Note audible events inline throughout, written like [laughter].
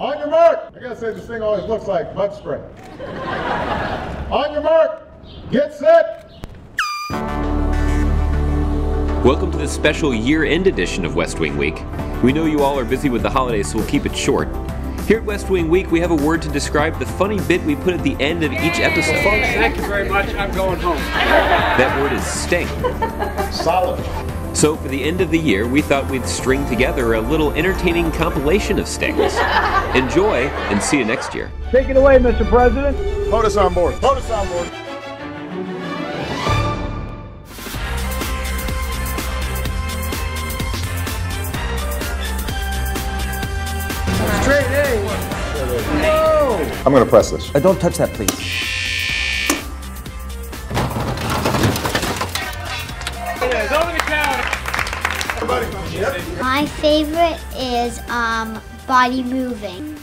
On your mark. I gotta say, this thing always looks like bug spray. On your mark. Get set. Welcome to this special year end edition of West Wing Week. We know you all are busy with the holidays, so we'll keep it short. Here at West Wing Week, we have a word to describe the funny bit we put at the end of each episode. Folks, thank you very much. I'm going home. That word is sting. Solid. So, for the end of the year, we thought we'd string together a little entertaining compilation of stings. [laughs] Enjoy, and see you next year. Take it away, Mr. President. POTUS on board. POTUS on board. Straight A. I'm gonna press this. Uh, don't touch that, please. It's over the counter. My favorite is um body moving.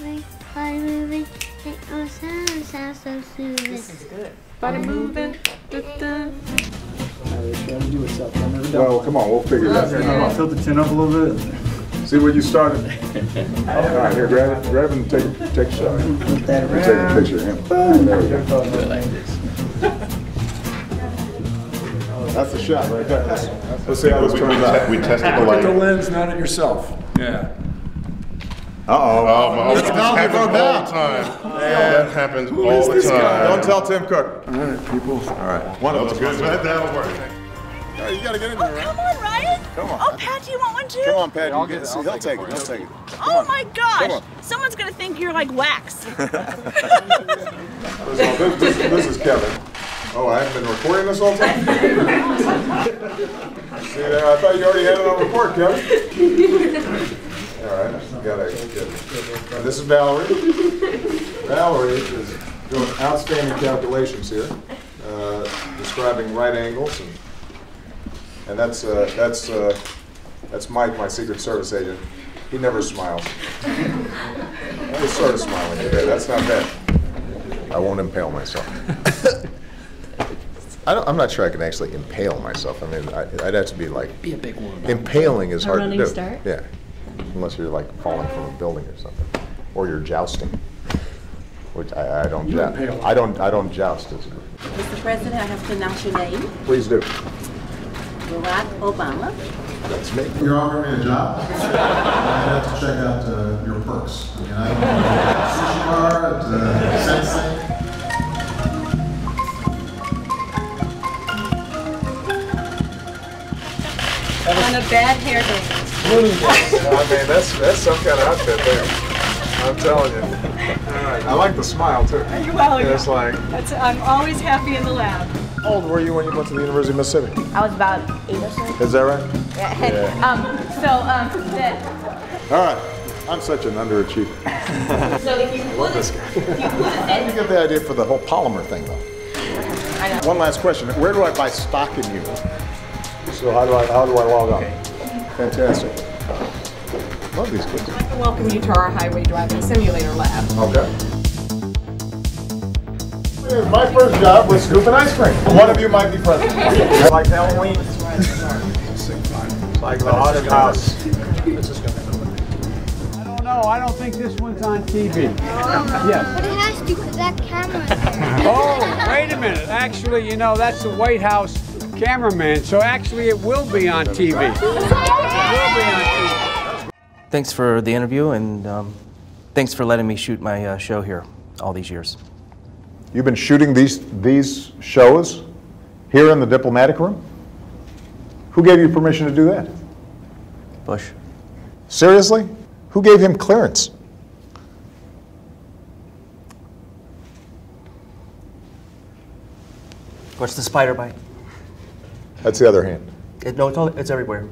Body moving. It all sounds sounds so soothing. Body moving. Da-da. Well, come on, we'll figure that out. Tilt the chin up a little bit. See where you started? [laughs] All right, here, grab it, grab it and take, take a shot. Take a picture of him. There we go. That's the shot right there. Let's see how this turns out. We tested the Look at the lighting. lens, not at yourself. Yeah. Uh-oh. Oh, my, It's this penalty happens vote all down. the time. That happens all the Don't time. tell Tim Cook. All right, people. All right, one of That us. was good. That- That'll work. Yeah, you gotta get in there, oh, right? Come on, Ryan. Come on. Oh, Pat, do you want one too? Come on, Pat, you get, see, he'll take it, he'll take it. Oh my Come on. gosh. Someone's gonna think you're like wax. [laughs] [laughs] This, this, this is Kevin. Oh, I haven't been recording this whole time? [laughs] See there, I thought you already had it on record, Kevin. All right, got it. This is Valerie. Valerie is doing outstanding calculations here, uh, describing right angles and, and that's, uh, that's, uh, that's Mike, my Secret Service agent. He never smiles. He's sort of smiling today, that's not bad. I won't impale myself. [laughs] I don't, I'm not sure I can actually impale myself. I mean, I, I'd have to be like. Be a big one. Impaling is hard to do. start? Yeah, unless you're like falling from a building or something, or you're jousting, which I, I don't joust. impale. I don't, I don't joust. As, Mr. President, I have to announce your name. please do. Barack Obama. That's me. You're offering me a job? [laughs] I have to check out uh, your perks. I mean, I don't know, sushi bar, at uh, On a bad hair day. [laughs] I mean, that's that's some kind of outfit there. I'm telling you. All right. I like the smile too. Well, It's like, that's, I'm always happy in the lab. how old were you when you went to the University of Mississippi? I was about eight or so. Is that right? Yeah. Um, so, um, that, All right. I'm such an underachiever. [laughs] so if you would, if you would have How did you get the idea for the whole polymer thing, though? I know. One last question. Where do I buy stock in you? So how do I, how do I log on? Fantastic. Love these kids. I'd like to Welcome you to our highway driving simulator lab. Okay. My first job was scooping ice cream. One of you might be present. [laughs] Like Halloween. It's like the haunted house. I don't know. I don't think this one's on TV. Oh. Yes. But it has to because that camera. [laughs] Oh, wait a minute. Actually, you know, that's the White House cameraman. So actually, it will be on TV. It will be on TV. Thanks for the interview, and um, thanks for letting me shoot my uh, show here all these years. You've been shooting these, these shows here in the diplomatic room? Who gave you permission to do that? Bush. Seriously? Who gave him clearance? Watch the spider bite. That's the other hand. It, no, it's, all, it's everywhere.